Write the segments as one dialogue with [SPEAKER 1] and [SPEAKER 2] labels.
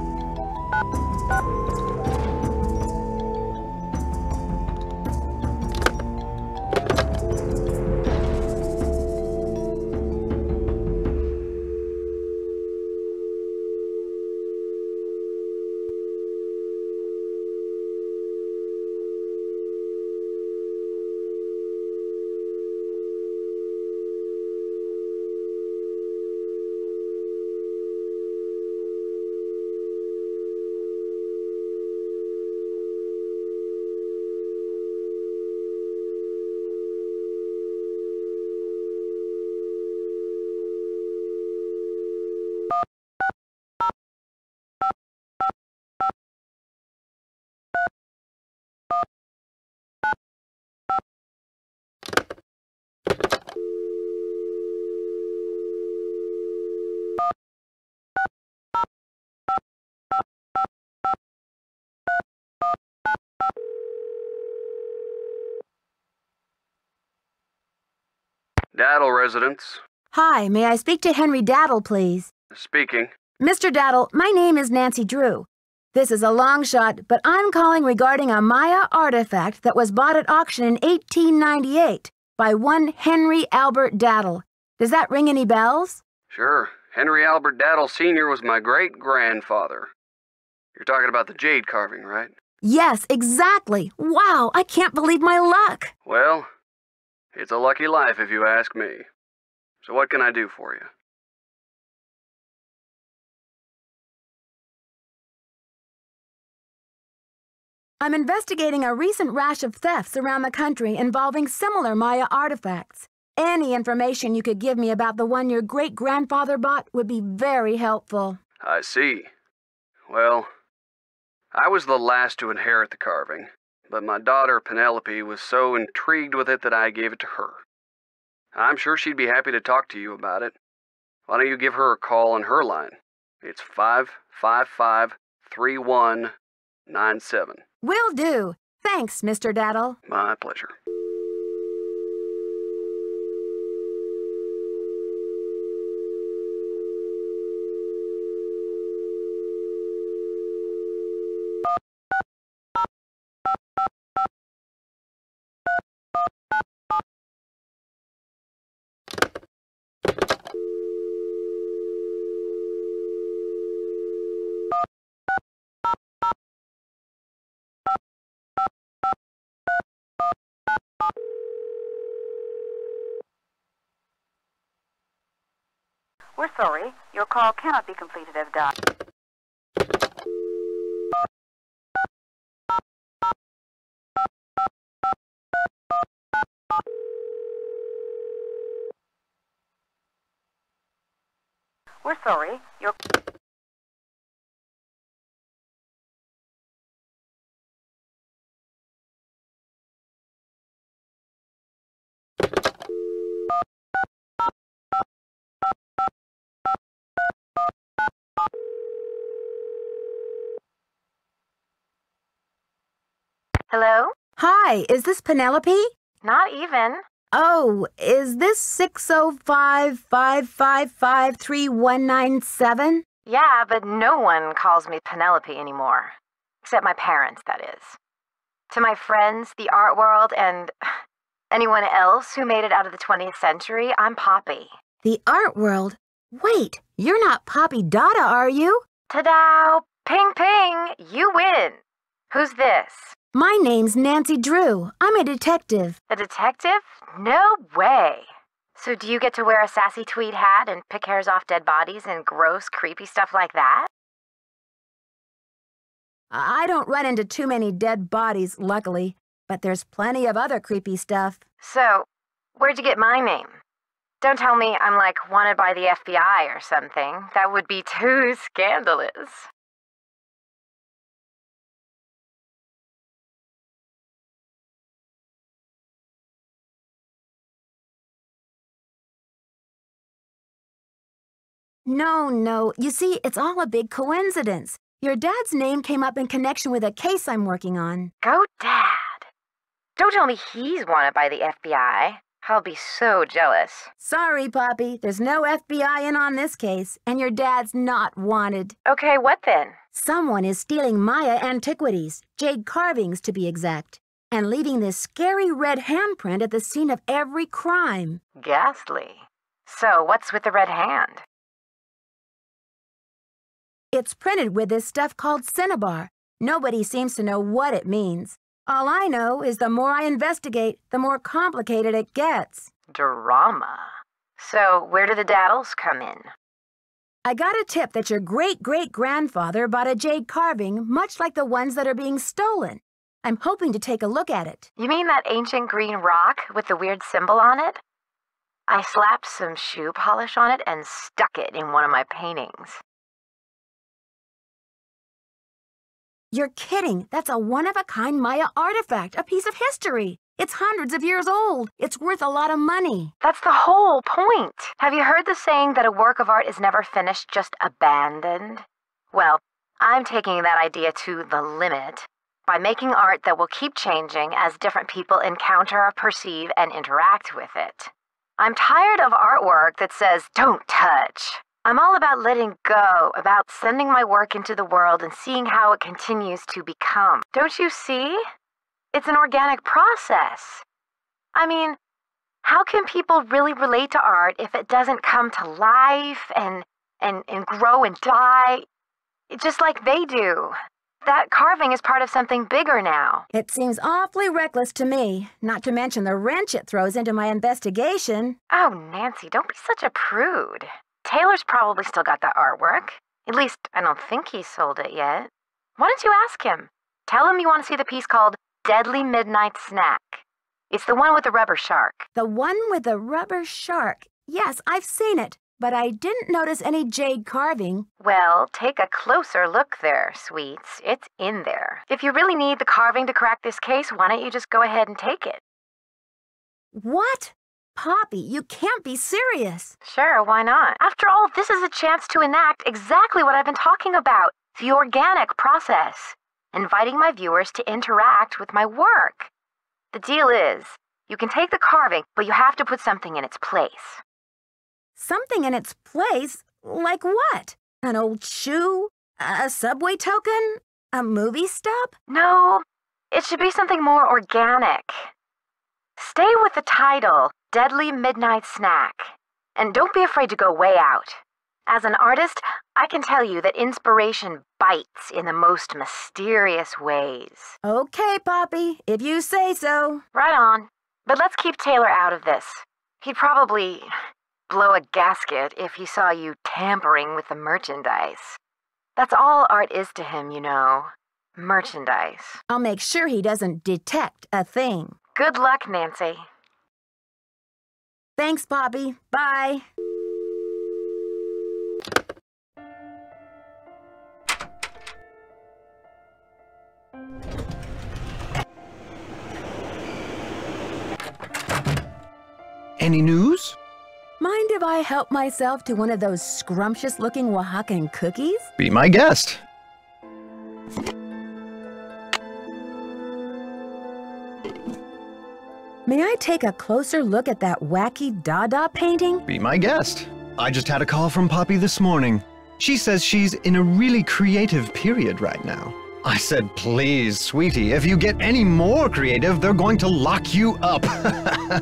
[SPEAKER 1] Música Daddle residence.
[SPEAKER 2] Hi, may I speak to Henry Daddle, please?
[SPEAKER 1] Speaking.
[SPEAKER 2] Mr. Daddle, my name is Nancy Drew. This is a long shot, but I'm calling regarding a Maya artifact that was bought at auction in 1898 by one Henry Albert Daddle. Does that ring any bells?
[SPEAKER 1] Sure. Henry Albert Daddle Sr. was my great grandfather. You're talking about the jade carving, right?
[SPEAKER 2] Yes, exactly. Wow, I can't believe my luck.
[SPEAKER 1] Well, it's a lucky life if you ask me. So, what can I do for you?
[SPEAKER 2] I'm investigating a recent rash of thefts around the country involving similar Maya artifacts. Any information you could give me about the one your great grandfather bought would be very helpful.
[SPEAKER 1] I see. Well, I was the last to inherit the carving, but my daughter Penelope was so intrigued with it that I gave it to her. I'm sure she'd be happy to talk to you about it. Why don't you give her a call on her line? It's 555 3197.
[SPEAKER 2] Will do. Thanks, Mr. Daddle.
[SPEAKER 1] My pleasure.
[SPEAKER 3] We're sorry. Your call cannot be completed as dialed. We're sorry. Your
[SPEAKER 4] Hello?
[SPEAKER 2] Hi, is this Penelope?
[SPEAKER 4] Not even.
[SPEAKER 2] Oh, is this 605 555 3197?
[SPEAKER 4] Yeah, but no one calls me Penelope anymore. Except my parents, that is. To my friends, the art world, and anyone else who made it out of the 20th century, I'm Poppy.
[SPEAKER 2] The art world? Wait, you're not Poppy Dada, are you?
[SPEAKER 4] Ta-da! Ping ping! You win! Who's this?
[SPEAKER 2] My name's Nancy Drew. I'm a detective.
[SPEAKER 4] A detective? No way! So do you get to wear a sassy tweed hat and pick hairs off dead bodies and gross, creepy stuff like that?
[SPEAKER 2] I don't run into too many dead bodies, luckily, but there's plenty of other creepy stuff.
[SPEAKER 4] So, where'd you get my name? Don't tell me I'm like wanted by the FBI or something. That would be too scandalous.
[SPEAKER 2] No, no. You see, it's all a big coincidence. Your dad's name came up in connection with a case I'm working on.
[SPEAKER 4] Go, Dad. Don't tell me he's wanted by the FBI. I'll be so jealous.
[SPEAKER 2] Sorry, Poppy, there's no FBI in on this case, and your dad's not wanted.
[SPEAKER 4] Okay, what then?
[SPEAKER 2] Someone is stealing Maya antiquities, jade carvings to be exact, and leaving this scary red handprint at the scene of every crime.
[SPEAKER 4] Ghastly. So, what's with the red hand?
[SPEAKER 2] It's printed with this stuff called cinnabar. Nobody seems to know what it means. All I know is the more I investigate, the more complicated it gets.
[SPEAKER 4] Drama. So, where do the daddles come in?
[SPEAKER 2] I got a tip that your great great grandfather bought a jade carving much like the ones that are being stolen. I'm hoping to take a look at it.
[SPEAKER 4] You mean that ancient green rock with the weird symbol on it? I slapped some shoe polish on it and stuck it in one of my paintings.
[SPEAKER 2] You're kidding. That's a one of a kind Maya artifact, a piece of history. It's hundreds of years old. It's worth a lot of money.
[SPEAKER 4] That's the whole point. Have you heard the saying that a work of art is never finished, just abandoned? Well, I'm taking that idea to the limit by making art that will keep changing as different people encounter, perceive, and interact with it. I'm tired of artwork that says, don't touch. I'm all about letting go, about sending my work into the world and seeing how it continues to become. Don't you see? It's an organic process. I mean, how can people really relate to art if it doesn't come to life and and, and grow and die just like they do? That carving is part of something bigger now.
[SPEAKER 2] It seems awfully reckless to me, not to mention the wrench it throws into my investigation.
[SPEAKER 4] Oh, Nancy, don't be such a prude. Taylor's probably still got that artwork. At least, I don't think he sold it yet. Why don't you ask him? Tell him you want to see the piece called Deadly Midnight Snack. It's the one with the rubber shark.
[SPEAKER 2] The one with the rubber shark. Yes, I've seen it, but I didn't notice any jade carving.
[SPEAKER 4] Well, take a closer look there, sweets. It's in there. If you really need the carving to crack this case, why don't you just go ahead and take it?
[SPEAKER 2] What? Poppy, you can't be serious.
[SPEAKER 4] Sure, why not? After all, this is a chance to enact exactly what I've been talking about the organic process, inviting my viewers to interact with my work. The deal is, you can take the carving, but you have to put something in its place.
[SPEAKER 2] Something in its place? Like what? An old shoe? A subway token? A movie stub?
[SPEAKER 4] No, it should be something more organic. Stay with the title, Deadly Midnight Snack. And don't be afraid to go way out. As an artist, I can tell you that inspiration bites in the most mysterious ways.
[SPEAKER 2] Okay, Poppy, if you say so.
[SPEAKER 4] Right on. But let's keep Taylor out of this. He'd probably blow a gasket if he saw you tampering with the merchandise. That's all art is to him, you know. Merchandise.
[SPEAKER 2] I'll make sure he doesn't detect a thing.
[SPEAKER 4] Good luck, Nancy.
[SPEAKER 2] Thanks, Poppy. Bye.
[SPEAKER 5] Any news?
[SPEAKER 2] Mind if I help myself to one of those scrumptious looking Oaxacan cookies?
[SPEAKER 5] Be my guest.
[SPEAKER 2] May I take a closer look at that wacky Dada painting?
[SPEAKER 5] Be my guest. I just had a call from Poppy this morning. She says she's in a really creative period right now. I said, please, sweetie, if you get any more creative, they're going to lock you up.
[SPEAKER 6] uh,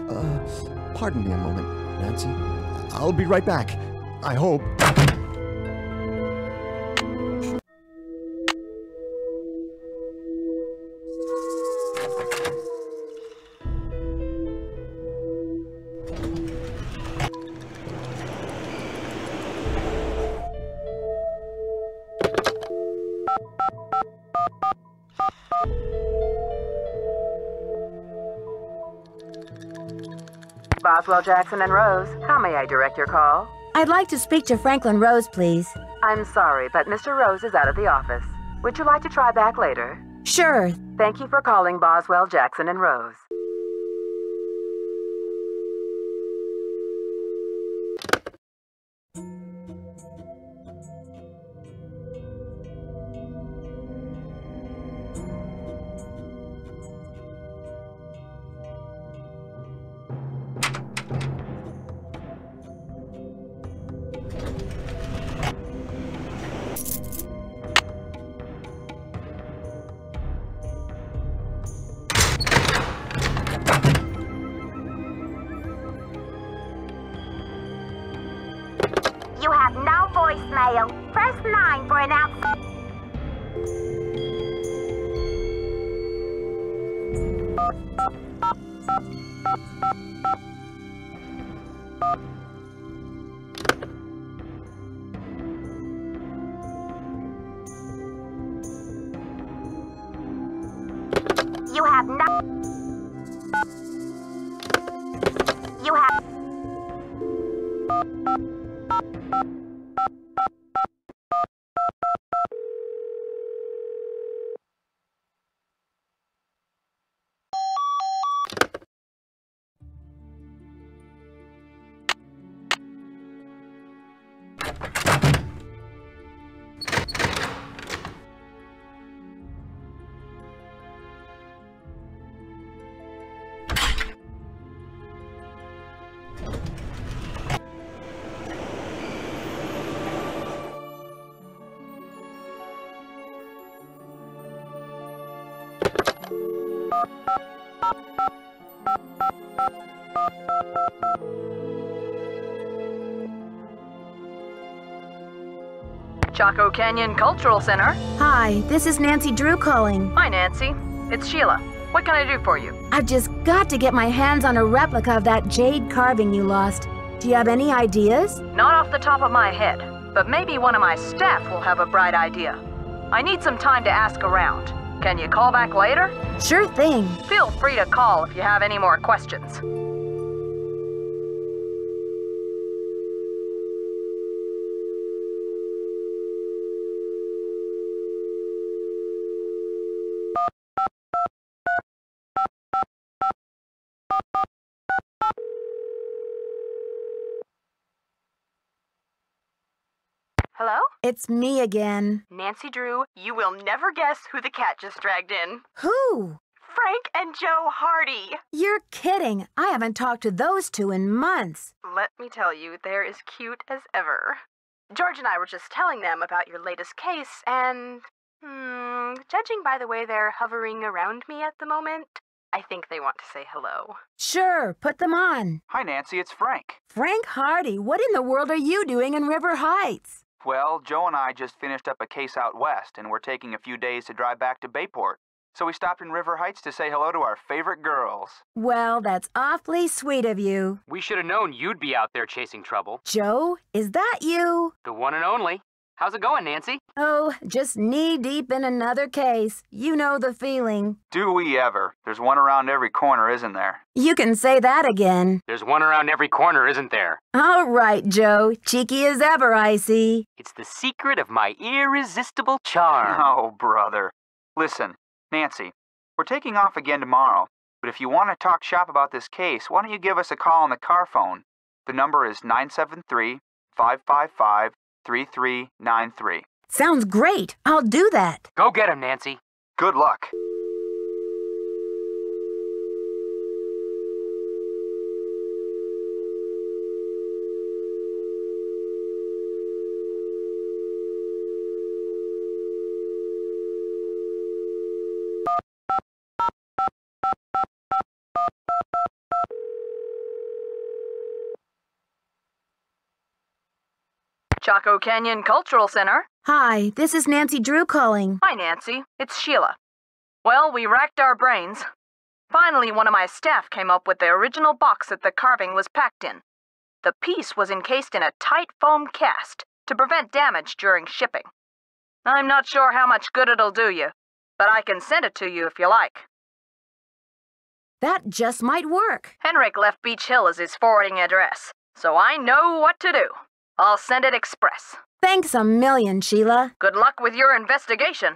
[SPEAKER 6] pardon me a moment, Nancy. I'll be right back. I hope.
[SPEAKER 7] Boswell Jackson and Rose, how may I direct your call?
[SPEAKER 2] I'd like to speak to Franklin Rose, please.
[SPEAKER 7] I'm sorry, but Mr. Rose is out of the office. Would you like to try back later?
[SPEAKER 2] Sure.
[SPEAKER 7] Thank you for calling Boswell Jackson and Rose.
[SPEAKER 8] You have no.
[SPEAKER 9] Chaco Canyon Cultural Center.
[SPEAKER 2] Hi, this is Nancy Drew calling.
[SPEAKER 9] Hi, Nancy. It's Sheila. What can I do for you?
[SPEAKER 2] I've just got to get my hands on a replica of that jade carving you lost. Do you have any ideas?
[SPEAKER 9] Not off the top of my head, but maybe one of my staff will have a bright idea. I need some time to ask around. Can you call back later?
[SPEAKER 2] Sure thing.
[SPEAKER 9] Feel free to call if you have any more questions.
[SPEAKER 2] It's me again.
[SPEAKER 10] Nancy Drew, you will never guess who the cat just dragged in.
[SPEAKER 2] Who?
[SPEAKER 10] Frank and Joe Hardy.
[SPEAKER 2] You're kidding. I haven't talked to those two in months.
[SPEAKER 10] Let me tell you, they're as cute as ever. George and I were just telling them about your latest case, and. Hmm, judging by the way they're hovering around me at the moment, I think they want to say hello.
[SPEAKER 2] Sure, put them on.
[SPEAKER 11] Hi, Nancy, it's Frank.
[SPEAKER 2] Frank Hardy, what in the world are you doing in River Heights?
[SPEAKER 11] Well, Joe and I just finished up a case out west, and we're taking a few days to drive back to Bayport. So we stopped in River Heights to say hello to our favorite girls.
[SPEAKER 2] Well, that's awfully sweet of you.
[SPEAKER 12] We should have known you'd be out there chasing trouble.
[SPEAKER 2] Joe, is that you?
[SPEAKER 12] The one and only. How's it going, Nancy?
[SPEAKER 2] Oh, just knee deep in another case. You know the feeling.
[SPEAKER 11] Do we ever? There's one around every corner, isn't there?
[SPEAKER 2] You can say that again.
[SPEAKER 12] There's one around every corner, isn't there?
[SPEAKER 2] All right, Joe. Cheeky as ever, I see.
[SPEAKER 12] It's the secret of my irresistible charm.
[SPEAKER 11] Oh, brother. Listen, Nancy, we're taking off again tomorrow, but if you want to talk shop about this case, why don't you give us a call on the car phone? The number is 973 555 3393.
[SPEAKER 2] Sounds great. I'll do that.
[SPEAKER 12] Go get him, Nancy.
[SPEAKER 11] Good luck.
[SPEAKER 9] Chaco Canyon Cultural Center.
[SPEAKER 2] Hi, this is Nancy Drew calling.
[SPEAKER 9] Hi, Nancy. It's Sheila. Well, we racked our brains. Finally, one of my staff came up with the original box that the carving was packed in. The piece was encased in a tight foam cast to prevent damage during shipping. I'm not sure how much good it'll do you, but I can send it to you if you like.
[SPEAKER 2] That just might work.
[SPEAKER 9] Henrik left Beech Hill as his forwarding address, so I know what to do. I'll send it express.
[SPEAKER 2] Thanks a million, Sheila.
[SPEAKER 9] Good luck with your investigation.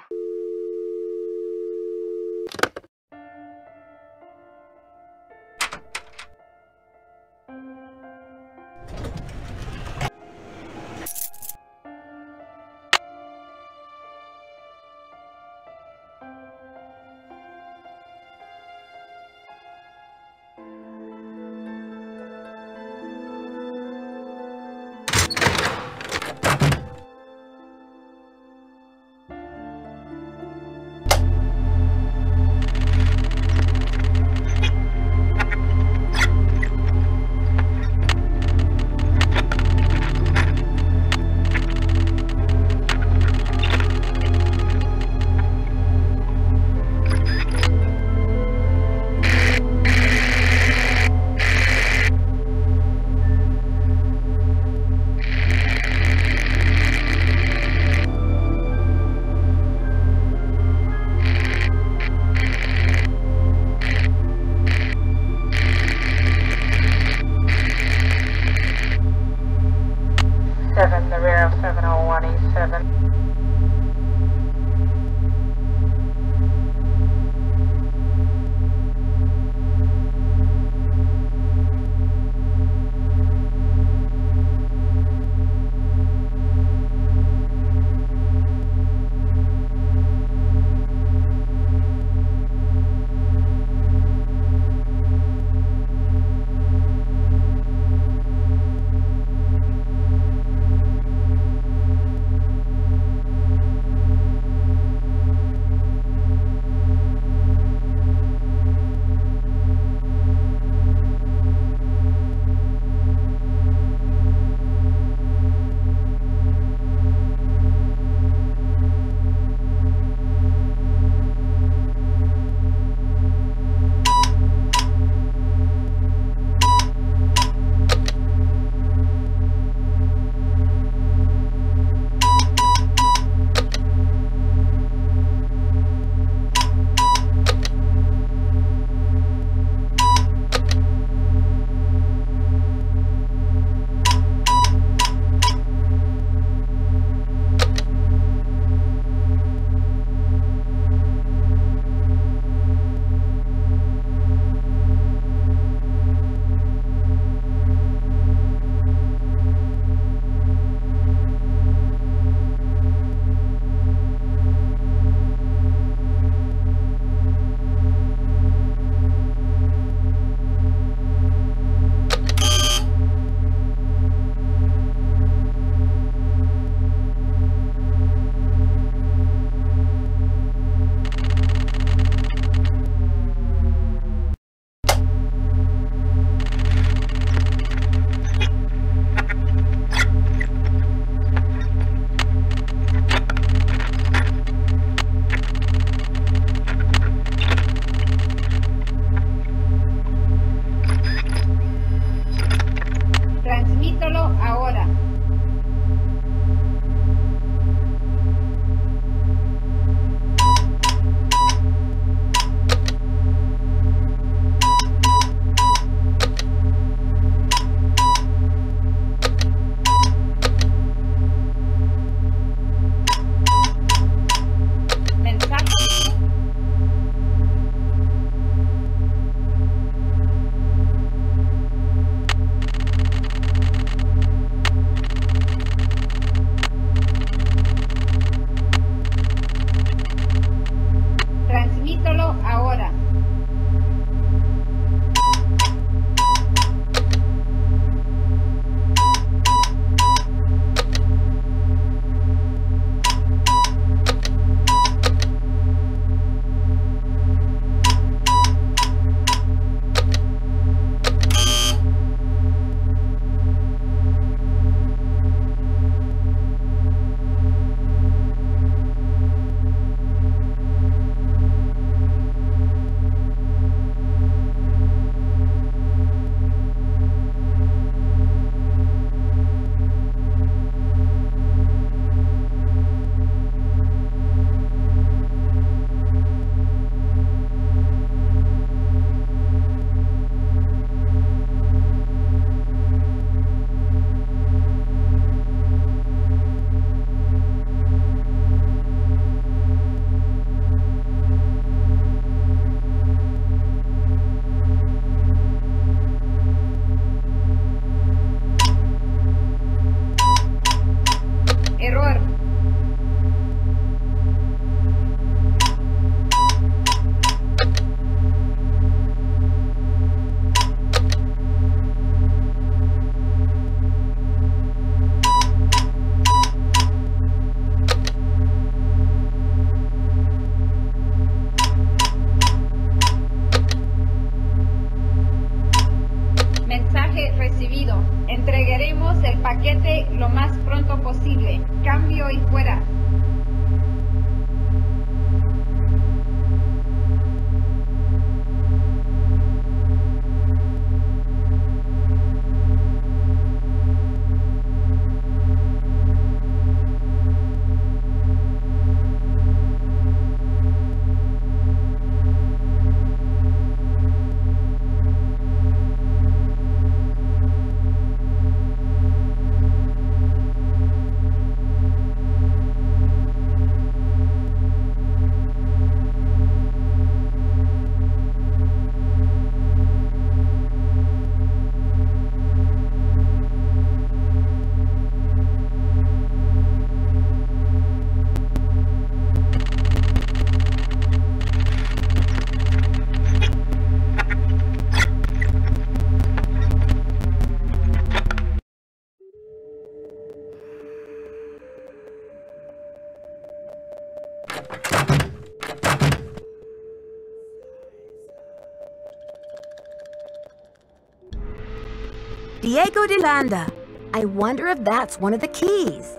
[SPEAKER 2] Diego de Landa. I wonder if that's one of the keys.